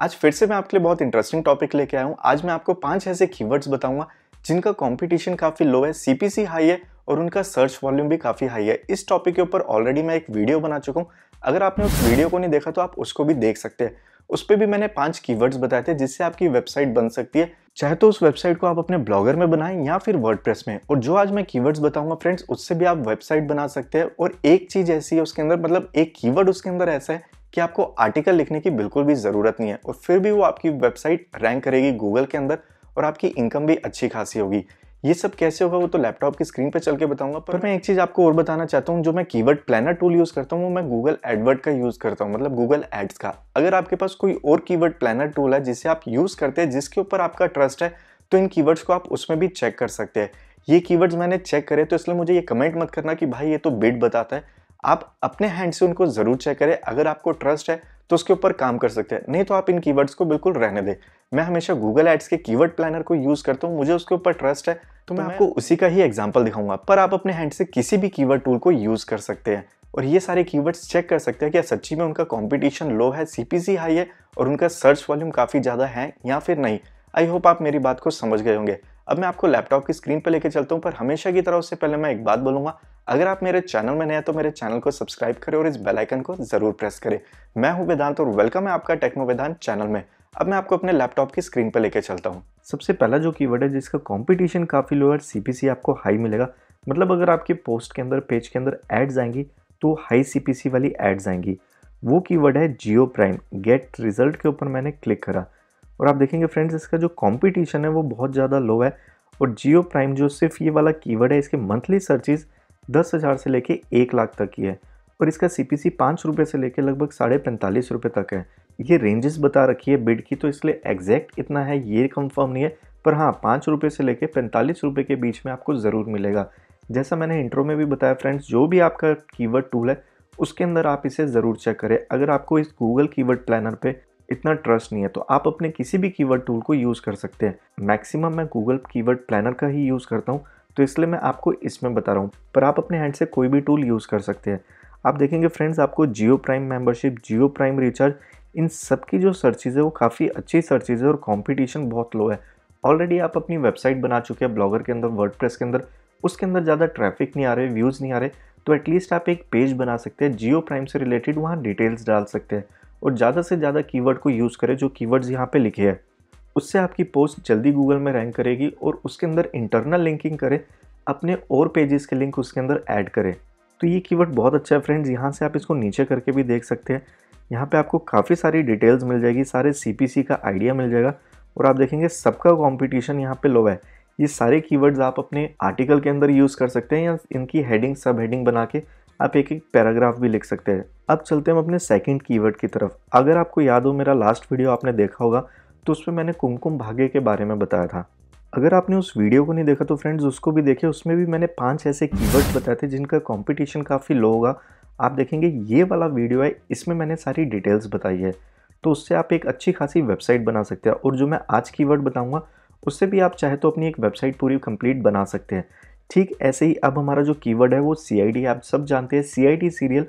आज फिर से मैं आपके लिए बहुत इंटरेस्टिंग टॉपिक लेके आया हूँ। आज मैं आपको पाँच ऐसे कीवर्ड्स बताऊँगा, जिनका कंपटीशन काफ़ी लो है सीपीसी हाई है और उनका सर्च वॉल्यूम भी काफ़ी हाई है। इस टॉपिक के ऊपर ऑलरेडी मैं एक वीडियो बना चुका हूँ। अगर आपने उस वीडियो को नहीं देखा तो आप उसको भी देख सकते हैं। उस पर भी मैंने पाँच कीवर्ड्स बताए थे, जिससे आपकी वेबसाइट बन सकती है। चाहे तो उस वेबसाइट को आप अपने ब्लॉगर में बनाएँ या फिर वर्डप्रेस में। और जो आज मैं कीवर्ड्स बताऊँगा फ्रेंड्स उससे भी आप वेबसाइट बना सकते हैं। और एक चीज़ ऐसी है उसके अंदर मतलब एक कीवर्ड उसके अंदर ऐसा है कि आपको आर्टिकल लिखने की बिल्कुल भी ज़रूरत नहीं है और फिर भी वो आपकी वेबसाइट रैंक करेगी गूगल के अंदर और आपकी इनकम भी अच्छी खासी होगी। ये सब कैसे होगा वो तो लैपटॉप की स्क्रीन पर चल के बताऊँगा, पर मैं एक चीज़ आपको और बताना चाहता हूँ, जो मैं कीवर्ड प्लानर टूल यूज़ करता हूँ, वो मैं गूगल एडवर्ड का यूज़ करता हूँ मतलब गूगल एड्स का। अगर आपके पास कोई और कीवर्ड प्लानर टूल है जिसे आप यूज़ करते हैं, जिसके ऊपर आपका ट्रस्ट है तो इन कीवर्ड्स को आप उसमें भी चेक कर सकते हैं। ये कीवर्ड्स मैंने चेक करे तो इसलिए मुझे ये कमेंट मत करना कि भाई ये तो बिड बताता है। आप अपने हैंड से उनको ज़रूर चेक करें। अगर आपको ट्रस्ट है तो उसके ऊपर काम कर सकते हैं। नहीं तो आप इन कीवर्ड्स को बिल्कुल रहने दें। मैं हमेशा गूगल एड्स के कीवर्ड प्लानर को यूज़ करता हूँ। मुझे उसके ऊपर ट्रस्ट है तो मैं तो आपको उसी का ही एग्ज़ाम्पल दिखाऊँगा। पर आप अपने हैंड से किसी भी कीवर्ड टूल को यूज़ कर सकते हैं। और ये सारे कीवर्ड्स चेक कर सकते हैं कि सच्ची में उनका कंपटीशन लो है सीपीसी हाई है और उनका सर्च वॉल्यूम काफ़ी ज़्यादा है या फिर नहीं। आई होप आप मेरी बात को समझ गए होंगे। अब मैं आपको लैपटॉप की स्क्रीन पर लेकर चलता हूँ, पर हमेशा की तरह उससे पहले मैं एक बात बोलूँगा। अगर आप मेरे चैनल में नए हैं तो मेरे चैनल को सब्सक्राइब करें और इस बेल आइकन को ज़रूर प्रेस करें। मैं हूँ वेदांत और वेलकम है आपका टेक्नो वेदांत चैनल में। अब मैं आपको अपने लैपटॉप की स्क्रीन पर लेकर चलता हूँ। सबसे पहला जो कीवर्ड है, जिसका कॉम्पिटिशन काफ़ी लो है सीपीसी आपको हाई मिलेगा मतलब अगर आपके पोस्ट के अंदर पेज के अंदर एड्स आएँगी तो हाई सीपीसी वाली एड्स आएँगी। वो कीवर्ड है जियो प्राइम गेट रिज़ल्ट के ऊपर मैंने क्लिक करा। और आप देखेंगे फ्रेंड्स इसका जो कॉम्पिटिशन है वो बहुत ज़्यादा लो है और जियो प्राइम जो सिर्फ़ ये वाला कीवर्ड है, इसके मंथली सर्चिज़ दस हज़ार से लेके एक लाख तक की है और इसका सी पी सी पाँच रुपये से लेके लगभग साढ़े पैंतालीस रुपये तक है। ये रेंजेस बता रखी है बिड की तो इसलिए एग्जैक्ट इतना है, ये कंफर्म नहीं है, पर हाँ पाँच रुपये से लेके पैंतालीस रुपये के बीच में आपको ज़रूर मिलेगा। जैसा मैंने इंट्रो में भी बताया फ्रेंड्स जो भी आपका कीवर्ड टूल है, उसके अंदर आप इसे ज़रूर चेक करें। अगर आपको इस गूगल कीवर्ड प्लानर पे इतना ट्रस्ट नहीं है तो आप अपने किसी भी कीवर्ड टूल को यूज़ कर सकते हैं। मैक्सिमम मैं गूगल कीवर्ड प्लानर का ही यूज़ करता हूँ तो इसलिए मैं आपको इसमें बता रहा हूँ, पर आप अपने हैंड से कोई भी टूल यूज़ कर सकते हैं। आप देखेंगे फ्रेंड्स आपको Jio prime membership Jio prime recharge इन सब की जो सर्चिज़ है, वो काफ़ी अच्छी सर्चिज़ है और कॉम्पिटिशन बहुत लो है। ऑलरेडी आप अपनी वेबसाइट बना चुके हैं ब्लॉगर के अंदर वर्ड के अंदर, उसके अंदर ज़्यादा ट्रैफ़िक नहीं आ रहे व्यूज़ नहीं आ रहे तो एटलीस्ट आप एक पेज बना सकते हैं जियो प्राइम से रिलेटेड वहाँ डिटेल्स डाल सकते हैं। और ज़्यादा से ज़्यादा कीवर्ड को यूज़ करें जो कीवर्ड्स यहाँ पे लिखे हैं। उससे आपकी पोस्ट जल्दी गूगल में रैंक करेगी और उसके अंदर इंटरनल लिंकिंग करें, अपने और पेजेस के लिंक उसके अंदर ऐड करें। तो ये कीवर्ड बहुत अच्छा है फ्रेंड्स, यहाँ से आप इसको नीचे करके भी देख सकते हैं। यहाँ पे आपको काफ़ी सारी डिटेल्स मिल जाएगी, सारे CPC का आइडिया मिल जाएगा और आप देखेंगे सबका कॉम्पिटिशन यहाँ पे लो है। ये सारे कीवर्ड्स आप अपने आर्टिकल के अंदर यूज़ कर सकते हैं या इनकी हेडिंग सब हेडिंग बना के आप एक एक पैराग्राफ भी लिख सकते हैं। अब चलते हैं हम अपने सेकंड कीवर्ड की तरफ़। अगर आपको याद हो, मेरा लास्ट वीडियो आपने देखा होगा तो उसमें मैंने कुमकुम भाग्य के बारे में बताया था। अगर आपने उस वीडियो को नहीं देखा तो फ्रेंड्स उसको भी देखे उसमें भी मैंने पाँच ऐसे कीवर्ड्स बताए थे, जिनका कंपटीशन काफ़ी लो होगा। आप देखेंगे, ये वाला वीडियो है, इसमें मैंने सारी डिटेल्स बताई है। तो उससे आप एक अच्छी खासी वेबसाइट बना सकते हैं। और जो मैं आज कीवर्ड बताऊँगा, उससे भी आप चाहे तो अपनी एक वेबसाइट पूरी कंप्लीट बना सकते हैं। ठीक ऐसे ही अब हमारा जो कीवर्ड है वो सी आप सब जानते हैं CID सीरियल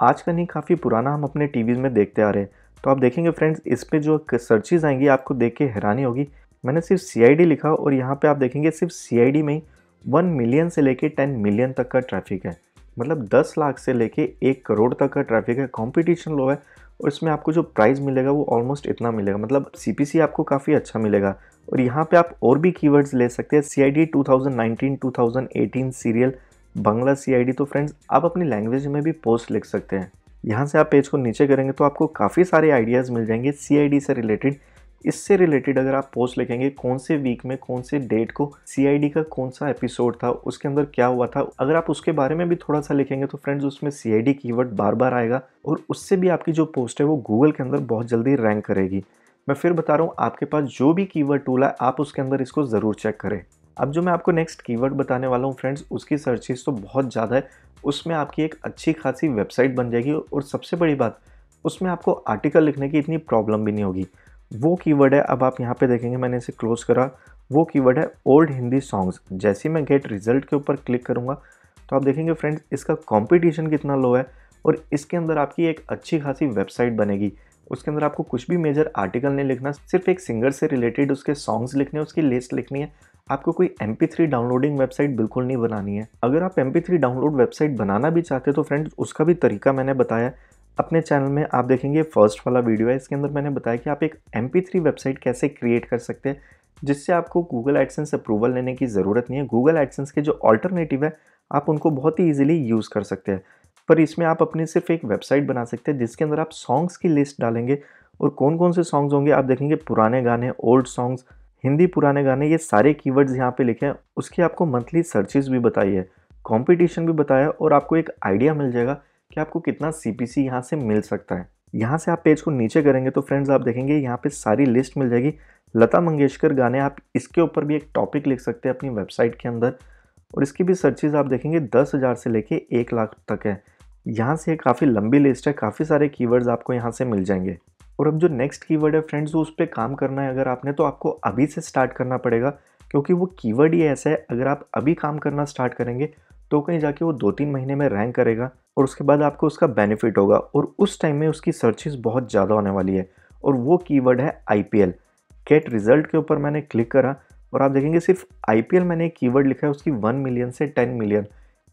आज का नहीं, काफ़ी पुराना हम अपने टी में देखते आ रहे हैं। तो आप देखेंगे फ्रेंड्स इस पर जो सर्चेज आएँगी, आपको देख के हैरानी होगी। मैंने सिर्फ़ CID लिखा और यहाँ पर आप देखेंगे सिर्फ़ CID में ही वन मिलियन से लेके टेन मिलियन तक का ट्रैफ़िक है। मतलब दस लाख से लेके एक करोड़ तक का ट्रैफ़िक है। कॉम्पिटिशन लो है। और इसमें आपको जो प्राइस मिलेगा वो ऑलमोस्ट इतना मिलेगा। मतलब सी आपको काफ़ी अच्छा मिलेगा। और यहाँ पे आप और भी कीवर्ड्स ले सकते हैं। C I D two thousand nineteen two thousand eighteen serial Bangla C I D तो फ्रेंड्स आप अपनी लैंग्वेज में भी पोस्ट लिख सकते हैं। यहाँ से आप पेज को नीचे करेंगे तो आपको काफ़ी सारे आइडियाज़ मिल जाएँगे सीआईडी से रिलेटेड इससे रिलेटेड अगर आप पोस्ट लिखेंगे, कौन से वीक में, कौन से डेट को सीआईडी का कौन सा एपिसोड था, उसके अंदर क्या हुआ था, अगर आप उसके बारे में भी थोड़ा सा लिखेंगे तो फ्रेंड्स उसमें सी आई कीवर्ड बार बार आएगा और उससे भी आपकी जो पोस्ट है वो गूगल के अंदर बहुत जल्दी रैंक करेगी। मैं फिर बता रहा हूँ, आपके पास जो भी कीवर्ड टूल है, आप उसके अंदर इसको ज़रूर चेक करें। अब जो मैं आपको नेक्स्ट कीवर्ड बताने वाला हूँ फ्रेंड्स उसकी सर्चेज तो बहुत ज़्यादा है, उसमें आपकी एक अच्छी खासी वेबसाइट बन जाएगी और सबसे बड़ी बात, उसमें आपको आर्टिकल लिखने की इतनी प्रॉब्लम भी नहीं होगी। वो कीवर्ड है, अब आप यहाँ पे देखेंगे, मैंने इसे क्लोज करा। वो कीवर्ड है ओल्ड हिंदी सॉन्ग्स जैसे मैं गेट रिज़ल्ट के ऊपर क्लिक करूँगा तो आप देखेंगे फ्रेंड्स इसका कंपटीशन कितना लो है और इसके अंदर आपकी एक अच्छी खासी वेबसाइट बनेगी। उसके अंदर आपको कुछ भी मेजर आर्टिकल नहीं लिखना, सिर्फ़ एक सिंगर से रिलेटेड उसके सॉन्ग्स लिखने हैं, उसकी लिस्ट लिखनी है। आपको कोई एम डाउनलोडिंग वेबसाइट बिल्कुल नहीं बनानी है। अगर आप एम डाउनलोड वेबसाइट बनाना भी चाहते हैं तो फ्रेंड्स उसका भी तरीका मैंने बताया अपने चैनल में आप देखेंगे फ़र्स्ट वाला वीडियो है। इसके अंदर मैंने बताया कि आप एक एम वेबसाइट कैसे क्रिएट कर सकते हैं, जिससे आपको गूगल एडसेंस अप्रूवल लेने की ज़रूरत नहीं है। गूगल एडसेंस के जो ऑल्टरनेटिव है, आप उनको बहुत ही ईजिली यूज़ कर सकते हैं। पर इसमें आप अपनी सिर्फ़ एक वेबसाइट बना सकते हैं, जिसके अंदर आप सॉन्ग्स की लिस्ट डालेंगे और कौन कौन से सॉन्ग्स होंगे। आप देखेंगे पुराने गाने ओल्ड सॉन्ग्स हिंदी पुराने गाने, ये सारे कीवर्ड्स यहाँ पे लिखे हैं। उसकी आपको मंथली सर्चेज भी बताई है कंपटीशन भी बताया और आपको एक आइडिया मिल जाएगा कि आपको कितना सी पी सी यहाँ से मिल सकता है। यहाँ से आप पेज को नीचे करेंगे तो फ्रेंड्स आप देखेंगे यहाँ पे सारी लिस्ट मिल जाएगी। लता मंगेशकर गाने, आप इसके ऊपर भी एक टॉपिक लिख सकते हैं अपनी वेबसाइट के अंदर। और इसकी भी सर्चेज आप देखेंगे दस हज़ार से लेके एक लाख तक है। यहाँ से काफ़ी लंबी लिस्ट है, काफ़ी सारे कीवर्ड्स आपको यहाँ से मिल जाएँगे। और अब जो नेक्स्ट कीवर्ड है फ्रेंड्स, वो उस पर काम करना है अगर आपने तो आपको अभी से स्टार्ट करना पड़ेगा। क्योंकि वो कीवर्ड ही ऐसा है, अगर आप अभी काम करना स्टार्ट करेंगे तो कहीं जाके वो दो तीन महीने में रैंक करेगा और उसके बाद आपको उसका बेनिफिट होगा और उस टाइम में उसकी सर्चेस बहुत ज़्यादा होने वाली है और वो कीवर्ड है आई गेट रिज़ल्ट के ऊपर मैंने क्लिक करा और आप देखेंगे सिर्फ़ आईपीएल मैंने एक कीवर्ड लिखा है, उसकी वन मिलियन से टेन मिलियन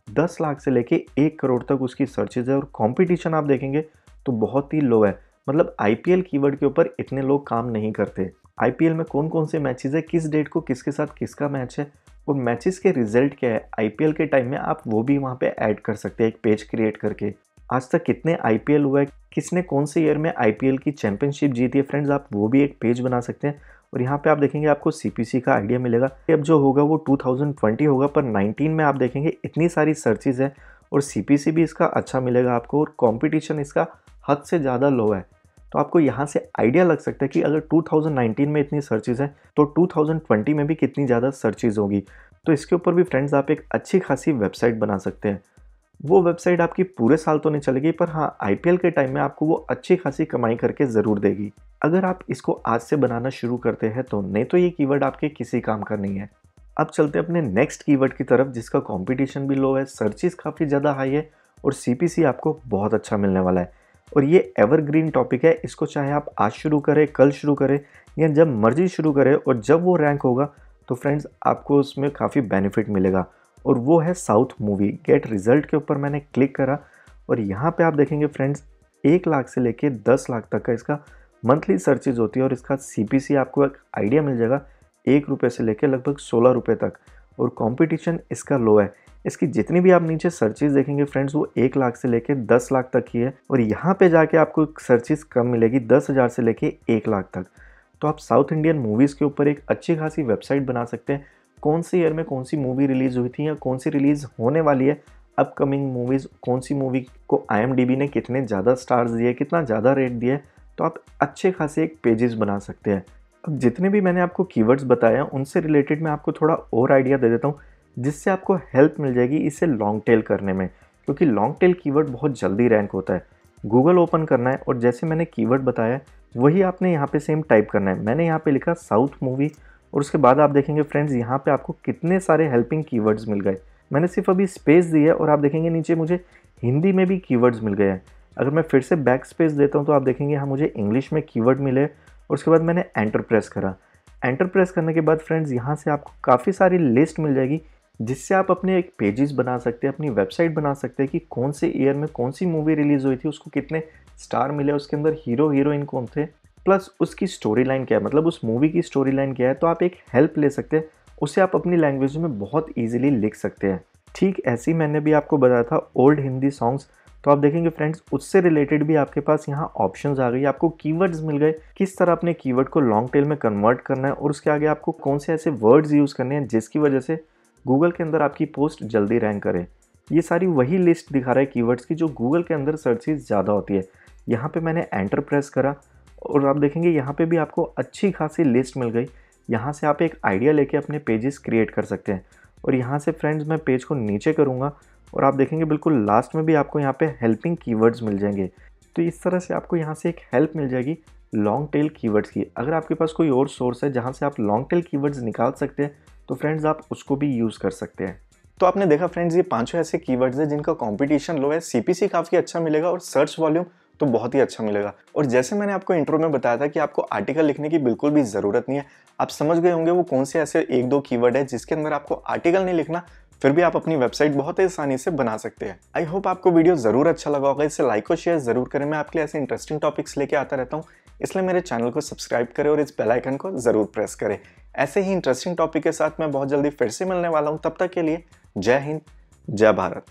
दस लाख से लेके एक करोड़ तक उसकी सर्चेज है और कंपटीशन आप देखेंगे तो बहुत ही लो है। मतलब आई कीवर्ड के ऊपर इतने लोग काम नहीं करते। आईपीएल में कौन कौन से मैचेस है, किस डेट को किसके साथ किसका मैच है और मैचेस के रिज़ल्ट क्या है? आईपीएल के टाइम में आप वो भी वहाँ पे ऐड कर सकते हैं, एक पेज क्रिएट करके। आज तक कितने आई हुआ है? किसने कौन से ईयर में आईपीएल की चैंपियनशिप जीती है? फ्रेंड्स आप वो भी एक पेज बना सकते हैं। और यहाँ पे आप देखेंगे आपको सीपीसी का आइडिया मिलेगा। अब जो होगा वो 2020 होगा, पर 19 में आप देखेंगे इतनी सारी सर्चेज है और सीपीसी भी इसका अच्छा मिलेगा आपको और कॉम्पिटिशन इसका हद से ज़्यादा लो है। तो आपको यहाँ से आइडिया लग सकता है कि अगर 2019 में इतनी सर्चेज हैं तो 2020 में भी कितनी ज़्यादा सर्चेज होगी। तो इसके ऊपर भी फ्रेंड्स आप एक अच्छी खासी वेबसाइट बना सकते हैं। वो वेबसाइट आपकी पूरे साल तो नहीं चलेगी, पर हाँ आईपीएल के टाइम में आपको वो अच्छी खासी कमाई करके ज़रूर देगी। अगर आप इसको आज से बनाना शुरू करते हैं तो नहीं तो ये कीवर्ड आपके किसी काम का नहीं है। अब चलते हैं अपने नेक्स्ट कीवर्ड की तरफ़, जिसका कंपटीशन भी लो है सर्चेस काफ़ी ज़्यादा हाई है, और CPC आपको बहुत अच्छा मिलने वाला है। और ये एवरग्रीन टॉपिक है, इसको चाहे आप आज शुरू करें, कल शुरू करें, या जब मर्ज़ी शुरू करें और जब वो रैंक होगा तो फ्रेंड्स आपको उसमें काफ़ी बेनिफिट मिलेगा। और वो है साउथ मूवी गेट रिज़ल्ट के ऊपर मैंने क्लिक करा और यहाँ पे आप देखेंगे फ्रेंड्स एक लाख से लेके दस लाख तक का इसका मंथली सर्चेज होती है और इसका सी आपको एक आइडिया मिल जाएगा, एक रुपये से लेकर लगभग सोलह रुपये तक। और कंपटीशन इसका लो है। इसकी जितनी भी आप नीचे सर्चिज देखेंगे फ्रेंड्स वो एक लाख से लेके दस लाख तक की है। और यहाँ पे जाके आपको सर्चिज कम मिलेगी, दस हज़ार से लेके एक लाख तक। तो आप साउथ इंडियन मूवीज़ के ऊपर एक अच्छी खासी वेबसाइट बना सकते हैं। कौन सी ईयर में कौन सी मूवी रिलीज़ हुई थी या कौन सी रिलीज़ होने वाली है? अपकमिंग मूवीज़ कौन सी मूवी को आईएमडीबी ने कितने ज़्यादा स्टार्स दिए, कितना ज़्यादा रेट दिया तो आप अच्छे खासे एक पेजेस बना सकते हैं। अब जितने भी मैंने आपको कीवर्ड्स बताए हैं, उनसे रिलेटेड मैं आपको थोड़ा और आइडिया दे देता हूँ। जिससे आपको हेल्प मिल जाएगी इसे लॉन्ग टेल करने में, क्योंकि लॉन्ग टेल कीवर्ड बहुत जल्दी रैंक होता है। गूगल ओपन करना है और जैसे मैंने कीवर्ड बताया, वही आपने यहाँ पे सेम टाइप करना है। मैंने यहाँ पे लिखा साउथ मूवी और उसके बाद आप देखेंगे फ्रेंड्स यहाँ पे आपको कितने सारे हेल्पिंग कीवर्ड्स मिल गए। मैंने सिर्फ़ अभी स्पेस दी है और आप देखेंगे नीचे मुझे हिंदी में भी कीवर्ड्स मिल गए हैं। अगर मैं फिर से बैक स्पेस देता हूँ तो आप देखेंगे यहाँ मुझे इंग्लिश में कीवर्ड मिले और उसके बाद मैंने एंटर प्रेस करा। एंटर प्रेस करने के बाद फ्रेंड्स यहाँ से आपको काफ़ी सारी लिस्ट मिल जाएगी जिससे आप अपने एक पेजेस बना सकते हैं, अपनी वेबसाइट बना सकते हैं कि कौन से ईयर में कौन सी मूवी रिलीज़ हुई थी, उसको कितने स्टार मिले, उसके अंदर हीरो हीरोइन कौन थे प्लस उसकी स्टोरी लाइन क्या है। मतलब उस मूवी की स्टोरी लाइन क्या है तो आप एक हेल्प ले सकते हैं, उसे आप अपनी लैंग्वेज में बहुत ईजिली लिख सकते हैं। ठीक ऐसे ही मैंने भी आपको बताया था ओल्ड हिंदी सॉन्ग्स तो आप देखेंगे फ्रेंड्स उससे रिलेटेड भी आपके पास यहाँ ऑप्शंस आ गई, आपको कीवर्ड्स मिल गए, किस तरह अपने कीवर्ड को लॉन्ग टेल में कन्वर्ट करना है, और उसके आगे आपको कौन से ऐसे वर्ड्स यूज़ करने हैं जिसकी वजह से गूगल के अंदर आपकी पोस्ट जल्दी रैंक करे। ये सारी वही लिस्ट दिखा रहा है कीवर्ड्स की जो गूगल के अंदर सर्चेज ज़्यादा होती है। यहाँ पे मैंने एंटर प्रेस करा और आप देखेंगे यहाँ पे भी आपको अच्छी खासी लिस्ट मिल गई। यहाँ से आप एक आइडिया लेके अपने पेजेस क्रिएट कर सकते हैं। और यहाँ से फ्रेंड्स मैं पेज को नीचे करूँगा और आप देखेंगे बिल्कुल लास्ट में भी आपको यहाँ पे हेल्पिंग कीवर्ड्स मिल जाएँगे। तो इस तरह से आपको यहाँ से एक हेल्प मिल जाएगी लॉन्ग टेल कीवर्ड्स की। अगर आपके पास कोई और सोर्स है जहाँ से आप लॉन्ग टेल कीवर्ड्स निकाल सकते हैं तो फ्रेंड्स आप उसको भी यूज़ कर सकते हैं। तो आपने देखा फ्रेंड्स ये पाँचों ऐसे कीवर्ड्स हैं जिनका कंपटीशन लो है। सीपीसी काफ़ी अच्छा मिलेगा और सर्च वॉल्यूम तो बहुत ही अच्छा मिलेगा। और जैसे मैंने आपको इंट्रो में बताया था कि आपको आर्टिकल लिखने की बिल्कुल भी ज़रूरत नहीं है। आप समझ गए होंगे वो कौन से ऐसे एक दो कीवर्ड है जिसके अंदर आपको आर्टिकल नहीं लिखना, फिर भी आप अपनी वेबसाइट बहुत आसानी से बना सकते हैं। आई होप आपको वीडियो ज़रूर अच्छा लगा होगा। इसे लाइक और शेयर ज़रूर करें। मैं आपके लिए ऐसे इंटरेस्टिंग टॉपिक्स लेके आता रहता हूँ। इसलिए मेरे चैनल को सब्सक्राइब करें और इस बेल आइकन को ज़रूर प्रेस करें। ऐसे ही इंटरेस्टिंग टॉपिक के साथ मैं बहुत जल्दी फिर से मिलने वाला हूँ। तब तक के लिए जय हिंद, जय भारत।